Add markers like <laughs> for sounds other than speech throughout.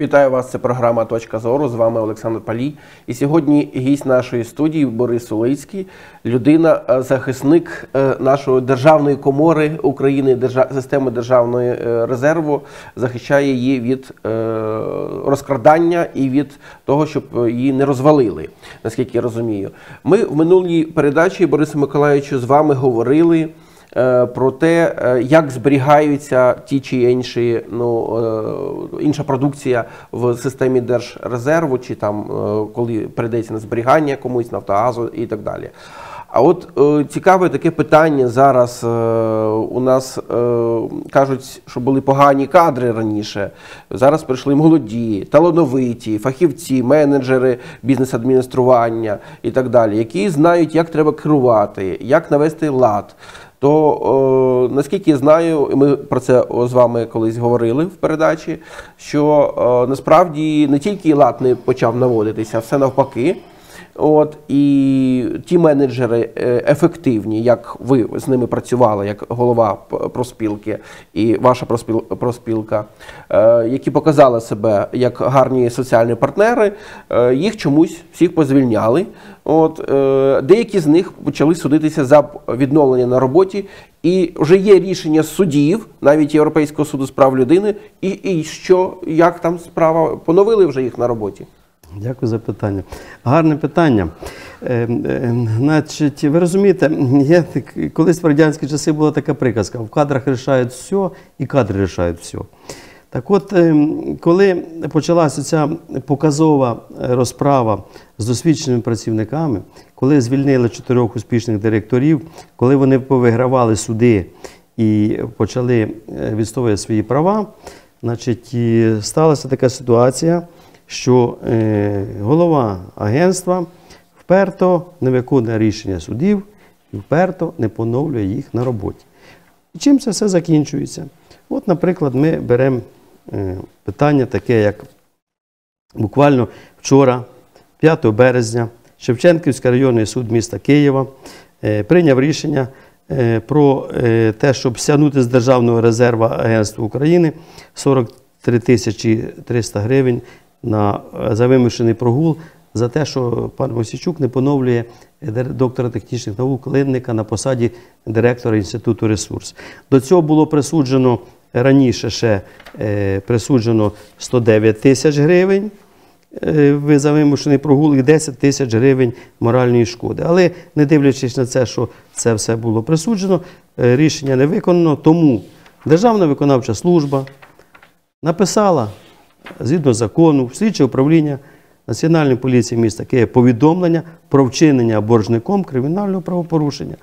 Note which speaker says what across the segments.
Speaker 1: Вітаю вас. Це програма Точка зору. З вами Олександр Палій. І сьогодні гість нашої студії Борис Сулицький, людина, е, захисник е, нашої державної комори України, держа... системи державної е, резерву, захищає її від розкрадання і від того, щоб її не розвалили, наскільки я розумію. Ми в минулій передачі Борису Миколаївичу з вами говорили. Е, Про те, е, як зберігаються ті чи інші ну е, інша продукція в системі держрезерву, чи там коли передається на зберігання комусь Нафтогазу і так далі. А от цікаве таке питання зараз. У нас кажуть, що були погані кадри раніше. Зараз прийшли молоді, талановиті, фахівці, менеджери бізнес-адміністрування і так далі, які знають, як треба керувати, як навести лад. То е, наскільки я знаю, ми про це з вами колись говорили в передачі, що е, насправді не тільки лад не почав наводитися, все навпаки. От і ті менеджери е, ефективні, як ви з ними працювали, як голова проспілки і ваша проспіл- проспілка, е, які показали себе як гарні соціальні партнери, е, їх чомусь всіх позвільняли. От деякі з них почали судитися за відновлення на роботі, і вже є рішення судів, навіть Європейського суду з прав людини. І, і що як там справа поновили вже їх на роботі?
Speaker 2: Дякую за питання. Гарне питання. Е, е, значить, ви розумієте, так- колись в радянські часи була така приказка: в кадрах рішають все, і кадри рішають все. Так от, е, коли почалася ця показова е, розправа з досвідченими працівниками, коли звільнили чотирьох успішних директорів, коли вони повигравали суди і почали е, відстоювати свої права, значить, і сталася така ситуація, що е, голова агентства вперто не виконує рішення судів і вперто не поновлює їх на роботі. І чим це все закінчується? От, наприклад, ми беремо е, питання таке, як буквально вчора, 5 березня, Шевченківський районний суд міста Києва е, прийняв рішення про те, щоб стягнути з Державного резерву Агентства України 43 тисячі 300 гривень на, е, за вимушений прогул за те, що пан Мосічук не поновлює доктора технічних наук Клинника на посаді директора Інституту ресурс. До цього було присуджено раніше ще е, присуджено 109 тисяч гривень е, за вимушений прогул і 10 тисяч гривень моральної шкоди. Але не дивлячись на це, що це все було присуджено, е, рішення не виконано, тому Державна виконавча служба написала згідно закону в слідче управління Національної поліції міста Києва повідомлення про вчинення боржником кримінального правопорушення.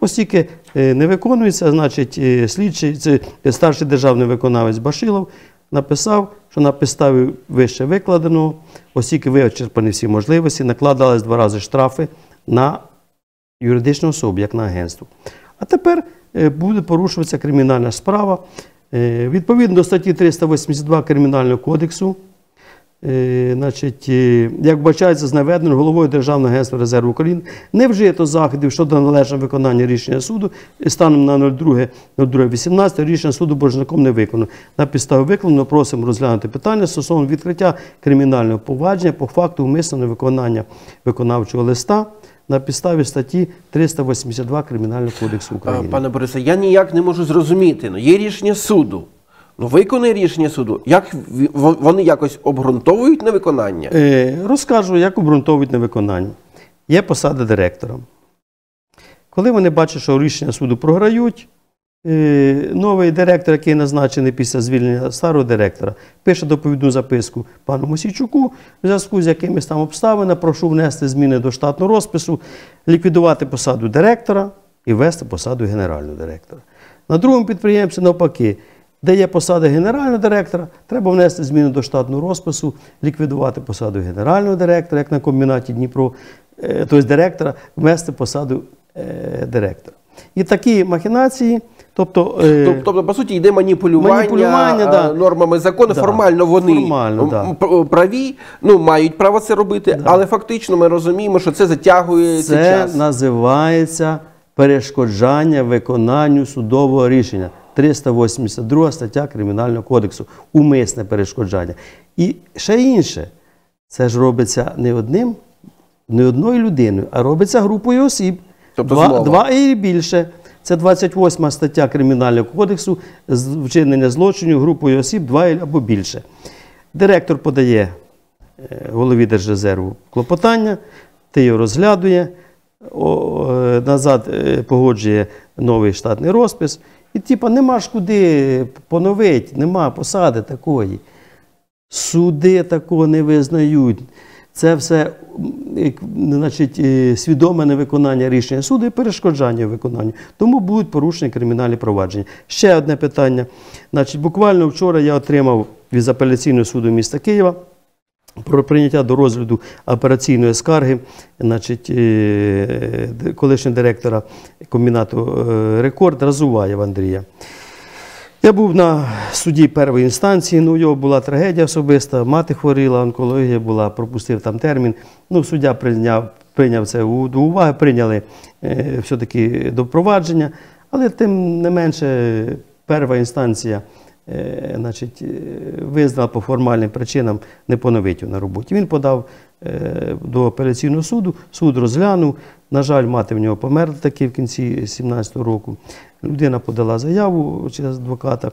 Speaker 2: Оскільки е, не виконується, значить, е, слідчий, старший державний виконавець Башилов написав, що на підставі вище викладеного, оскільки вичерпані всі можливості, накладались два рази штрафи на юридичну особу, як на агентство. А тепер е, буде порушуватися кримінальна справа. Е, Відповідно до статті 382 Кримінального кодексу, е, значить, е, як вбачається з наведеним головою Державного агентства резерву України, не вжито заходів щодо належного виконання рішення суду станом на 02.02.18 рішення суду боржником не виконано. На підставі виконаного просимо розглянути питання стосовно відкриття кримінального провадження по факту умисного невиконання виконавчого листа на підставі статті 382 Кримінального кодексу
Speaker 1: Е,
Speaker 2: України.
Speaker 1: Пане Борисе, я ніяк не можу зрозуміти. Ну, є рішення суду. Ну, виконує рішення суду. Як вони якось обґрунтовують невиконання?
Speaker 2: Е, Розкажу, як обґрунтовують невиконання. Є посада директора. Коли вони бачать, що рішення суду програють, новий директор, який назначений після звільнення старого директора, пише доповідну записку пану Мосійчуку, в зв'язку з якимись там обставинами, прошу внести зміни до штатного розпису, ліквідувати посаду директора і ввести посаду генерального директора. На другому підприємстві, навпаки, де є посада генерального директора, треба внести зміни до штатного розпису, ліквідувати посаду генерального директора, як на комбінаті Дніпро, е, тобто директора, ввести посаду е, директора. І такі махінації, тобто. е,
Speaker 1: Тобто, по суті, йде маніпулювання,
Speaker 2: Маніпулювання,
Speaker 1: е,
Speaker 2: да.
Speaker 1: нормами закону.
Speaker 2: Да.
Speaker 1: Формально вони
Speaker 2: Формально, да.
Speaker 1: праві, ну мають право це робити, але фактично ми розуміємо, що це затягується
Speaker 2: Це
Speaker 1: час.
Speaker 2: називається перешкоджання виконанню судового рішення. 382 стаття Кримінального кодексу умисне перешкоджання. І ще інше, це ж робиться не одним, не одною людиною, а робиться групою осіб.
Speaker 1: Тобто
Speaker 2: два, два і більше. Це 28 стаття Кримінального кодексу з вчинення злочинів групою осіб два або більше. Директор подає е, голові Держрезерву клопотання, ти його розглядує, е, назад е, погоджує новий штатний розпис. І типа нема ж куди поновити, нема посади такої. Суди такого не визнають. Це все значить, е, свідоме невиконання рішення суду і перешкоджання виконанню. Тому будуть порушені кримінальні провадження. Ще одне питання. Значить, буквально вчора я отримав від апеляційного суду міста Києва про прийняття до розгляду операційної скарги значить, е, колишнього директора комбінату е, Рекорд Разуваєва Андрія. Я був на суді першої інстанції, ну, у нього була трагедія особиста, мати хворіла, онкологія була, пропустив там термін. Ну, суддя прийняв, прийняв це до уваги, прийняли е, все-таки до провадження, але тим не менше перша інстанція значить, е, визнала по формальним причинам не поновити на роботі. Він подав е, до апеляційного суду, суд розглянув. На жаль, мати в нього померла таки в кінці 2017 року. Людина подала заяву через адвоката.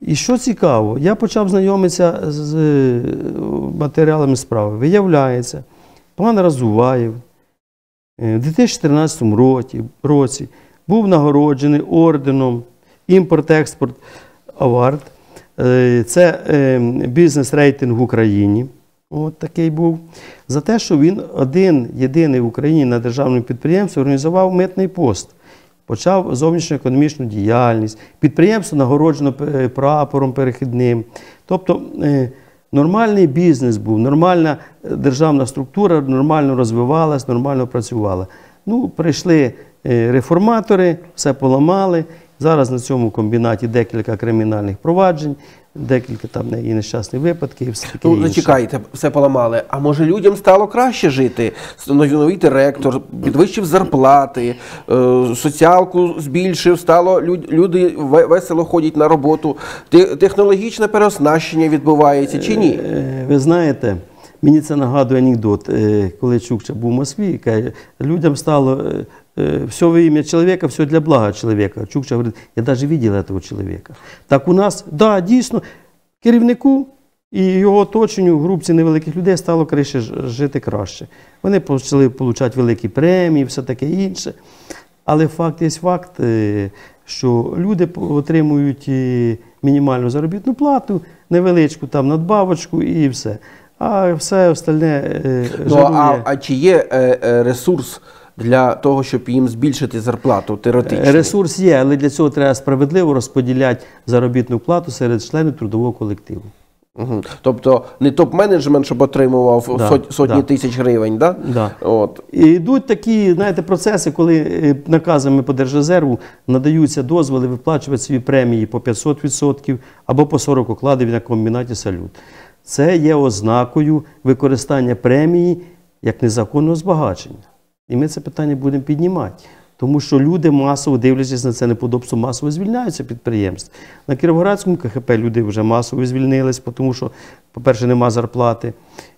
Speaker 2: І що цікаво, я почав знайомитися з е, матеріалами справи. Виявляється, пан Разуваєв е, в 2014 році, році був нагороджений орденом імпорт-експорт Авард. Е, Це е, бізнес-рейтинг в Україні. От такий був. За те, що він один єдиний в Україні на державному підприємстві організував митний пост. Почав зовнішньоекономічну діяльність. Підприємство нагороджено е, прапором перехідним. Тобто нормальний бізнес був, нормальна державна структура нормально розвивалась, нормально працювала. Ну, прийшли реформатори, все поламали. Зараз на цьому комбінаті декілька кримінальних проваджень, декілька там і нещасних випадків. і все таке
Speaker 1: Ну,
Speaker 2: інше.
Speaker 1: зачекайте, все поламали. А може людям стало краще жити? Новий директор, підвищив зарплати, е, соціалку збільшив, стало люди весело ходять на роботу. Технологічне переоснащення відбувається чи ні?
Speaker 2: Е, Ви знаєте, мені це нагадує анекдот, е, коли Чукча був у Москві, каже, людям стало е, е, все во ім'я чоловіка, все для блага чоловіка. Чукча говорить, я навіть бачив цього чоловіка. Так у нас, да, дійсно, керівнику і його оточенню, групці невеликих людей стало краще жити краще. Вони почали отримати великі премії, все таке інше. Але факт є факт, е, що люди отримують е, мінімальну заробітну плату, невеличку там надбавочку і все. А все остальне е,
Speaker 1: Ну, а, а чи є ресурс для того, щоб їм збільшити зарплату теоретично?
Speaker 2: Ресурс є, але для цього треба справедливо розподіляти заробітну плату серед членів трудового колективу.
Speaker 1: Угу. Тобто не топ-менеджмент, щоб отримував
Speaker 2: Да,
Speaker 1: сот- сотні
Speaker 2: да.
Speaker 1: тисяч гривень, да?
Speaker 2: Да.
Speaker 1: От.
Speaker 2: І йдуть такі, знаєте, процеси, коли е, наказами по Держрезерву надаються дозволи виплачувати свої премії по 500% або по 40 окладів на комбінаті салют. Це є ознакою використання премії як незаконного збагачення. І ми це питання будемо піднімати. Тому що люди масово, дивлячись на це неподобство, масово звільняються підприємств. На Кіровоградському КХП люди вже масово звільнились, тому що, по-перше, нема зарплати.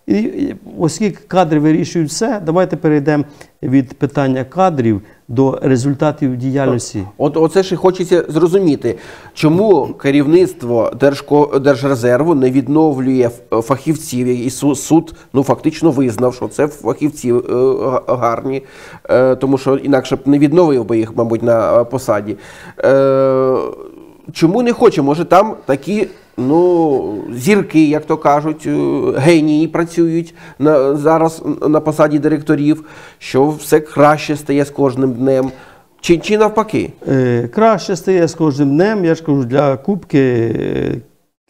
Speaker 2: І, оскільки кадри вирішують все, давайте перейдемо від питання кадрів до результатів діяльності.
Speaker 1: От оце ж і хочеться зрозуміти, чому керівництво Держко, Держрезерву не відновлює фахівців, і су- суд ну фактично визнав, що це фахівці е, гарні, е, тому що інакше б не відновив би їх, мабуть, на е, посаді. Чому не хоче? Може, там такі. Ну, зірки, як то кажуть, е, генії працюють на, зараз на посаді директорів, що все краще стає з кожним днем. Чи, чи навпаки?
Speaker 2: Е, Краще стає з кожним днем, я ж кажу, для кубки е,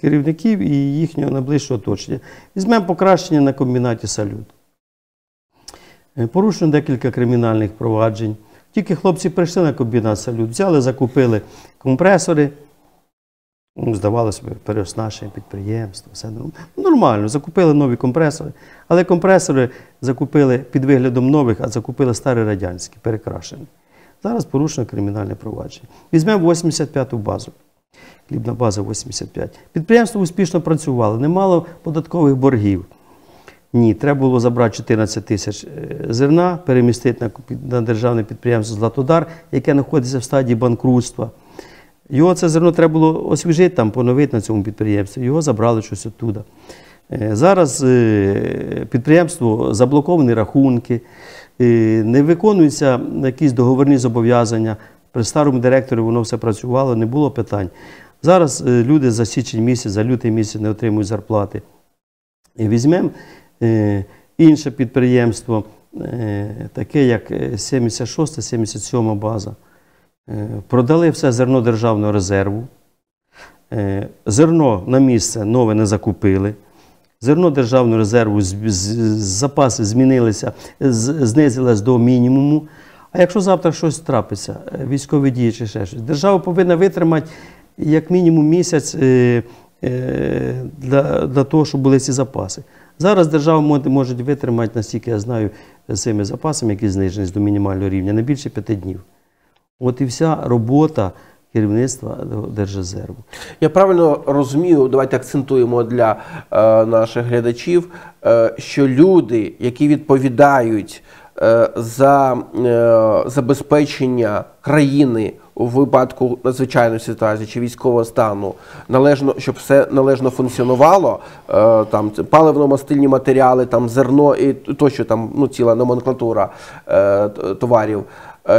Speaker 2: керівників і їхнього найближчого оточення. Візьмемо покращення на комбінаті салют. Порушено декілька кримінальних проваджень. Тільки хлопці прийшли на комбінат салют, взяли, закупили компресори. Ну, Здавалося б, переоснащення підприємства, все норм- нормально. Закупили нові компресори, але компресори закупили під виглядом нових, а закупили старі радянські, перекрашені. Зараз порушено кримінальне провадження. Візьмемо 85-ту базу. Хлібна база 85. Підприємство успішно працювало, не мало податкових боргів. Ні, треба було забрати 14 тисяч е, зерна, перемістити на державне підприємство Златодар, яке знаходиться в стадії банкрутства. Його це зерно треба було освіжити, там, поновити на цьому підприємстві. Його забрали щось оттуда. Е, Зараз е, підприємство заблоковані рахунки, е, не виконуються якісь договорні зобов'язання. При старому директорі воно все працювало, не було питань. Зараз люди за січень місяць, за лютий місяць не отримують зарплати. І візьмемо інше підприємство, таке як 76-77 база. Е, продали все зерно державного резерву. Е, зерно на місце нове не закупили. Зерно державного резерву, запаси змінилися, з- знизились до мінімуму. А якщо завтра щось трапиться, е, військові дії чи ще щось, держава повинна витримати як мінімум місяць для, для того, щоб були ці запаси. Зараз держава може витримати, наскільки я знаю, з цими запасами, які знижені до мінімального рівня, не більше п'яти днів. От і вся робота керівництва Держрезерву.
Speaker 1: Я правильно розумію, давайте акцентуємо для е, наших глядачів, е, що люди, які відповідають е, за е, забезпечення країни у випадку надзвичайної ситуації чи військового стану, належно, щоб все належно функціонувало, е, там паливно-мастильні матеріали, там зерно і тощо там ну ціла номенклатура е, товарів,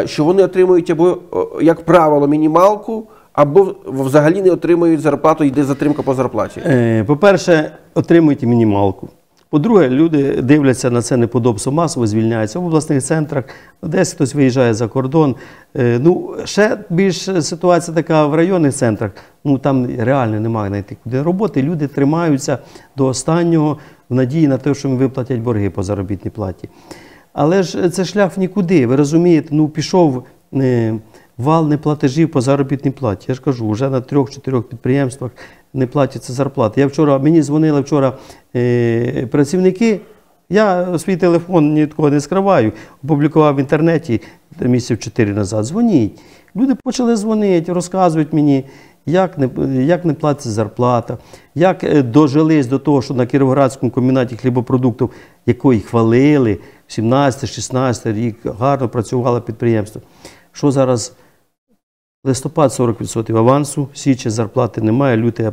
Speaker 1: що вони отримують або е, як правило мінімалку. Або взагалі не отримують зарплату, йде затримка по зарплаті.
Speaker 2: Е, По-перше, отримують мінімалку. По-друге, люди дивляться на це неподобство масово, звільняються в обласних центрах, десь хтось виїжджає за кордон. Е, Ну, ще більш ситуація така в районних центрах. Ну там реально немає знайти куди роботи. Люди тримаються до останнього в надії на те, що їм виплатять борги по заробітній платі. Але ж це шлях в нікуди. Ви розумієте, ну пішов е, вал неплатежів по заробітній платі. Я ж кажу, вже на трьох-чотирьох підприємствах не платяться зарплати. Я вчора, мені дзвонили вчора е, працівники. Я свій телефон ні від кого не скриваю, опублікував в інтернеті місяців чотири назад. Дзвоніть. Люди почали дзвонити, розказують мені, як не, як не платиться зарплата, як е, дожились до того, що на Кіровоградському комбінаті хлібопродуктів, якої хвалили, 17-16 рік гарно працювало підприємство. Що зараз листопад 40% авансу, січень зарплати немає, лютий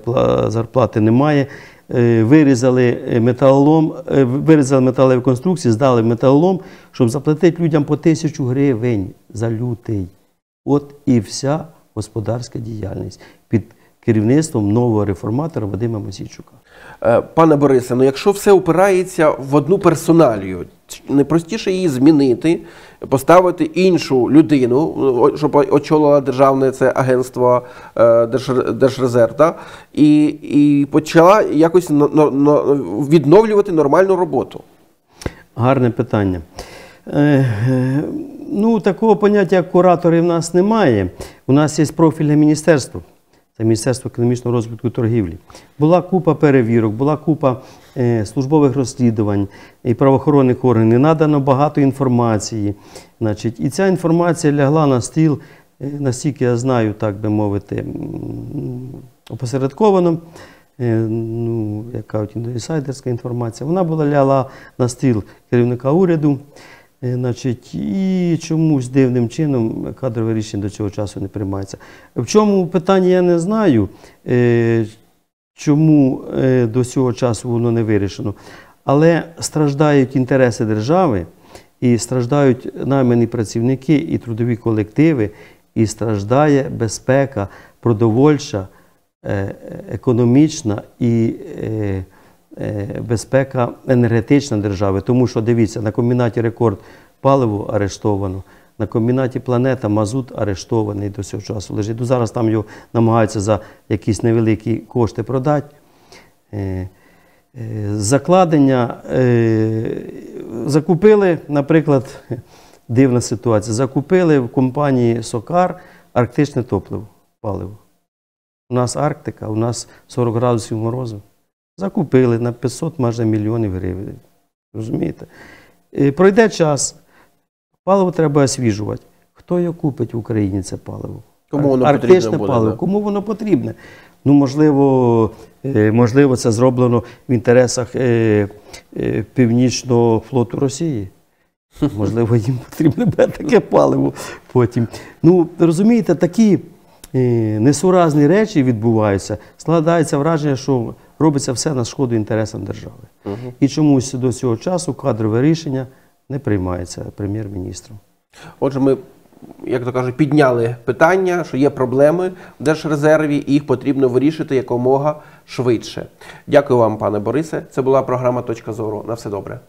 Speaker 2: зарплати немає. Е, Вирізали е, металолом, е, вирізали металеві конструкції, здали металолом, щоб заплатити людям по тисячу гривень за лютий. От і вся господарська діяльність під керівництвом нового реформатора Вадима Мосійчука.
Speaker 1: Е, Пане Борисе, ну якщо все опирається в одну персоналію, не простіше її змінити, поставити іншу людину, о- щоб очолила державне це агентство е, Держрезерв, та, і, і почала якось но- но- но- відновлювати нормальну роботу.
Speaker 2: Гарне питання. Е, е, ну, такого поняття, як куратори, в нас немає. У нас є профільне міністерство. Це Міністерство економічного розвитку торгівлі. Була купа перевірок, була купа е, службових розслідувань і правоохоронних органів. Надано багато інформації. Значить, і ця інформація лягла на стіл, е, настільки я знаю, так би мовити, опосередковано. Е, ну, як кажуть, інсайдерська інформація. Вона була лягла на стіл керівника уряду. Е, Значить, і чомусь дивним чином кадрове рішення до цього часу не приймається. В чому питання я не знаю, е, чому е, до цього часу воно не вирішено. Але страждають інтереси держави, і страждають наймані працівники і трудові колективи, і страждає безпека продовольча, економічна і безпека енергетична держави. Тому що дивіться, на комбінаті рекорд паливо арештовано, на комбінаті планета мазут арештований до цього часу лежить. Ну, зараз там його намагаються за якісь невеликі кошти продати. Е, е, Закладення е, закупили, наприклад, <laughs> дивна ситуація. Закупили в компанії Сокар арктичне топливо, паливо. У нас Арктика, у нас 40 градусів морозу. Закупили на 500 майже мільйонів гривень. Розумієте? Е, Пройде час, паливо треба освіжувати. Хто його купить в Україні це паливо?
Speaker 1: Кому воно
Speaker 2: арктичне
Speaker 1: потрібно буде,
Speaker 2: паливо.
Speaker 1: да.
Speaker 2: Кому воно потрібне? Ну, можливо, е, можливо, це зроблено в інтересах е, е, Північного флоту Росії. Можливо, їм потрібне буде таке паливо потім. Ну, розумієте, такі несуразні речі відбуваються, складається враження, що робиться все на шкоду інтересам держави. І чомусь до цього часу кадрове рішення не приймається прем'єр-міністром.
Speaker 1: Отже, ми, як то кажуть, підняли питання, що є проблеми в Держрезерві, і їх потрібно вирішити якомога швидше. Дякую вам, пане Борисе. Це була програма Точка зору. На все добре.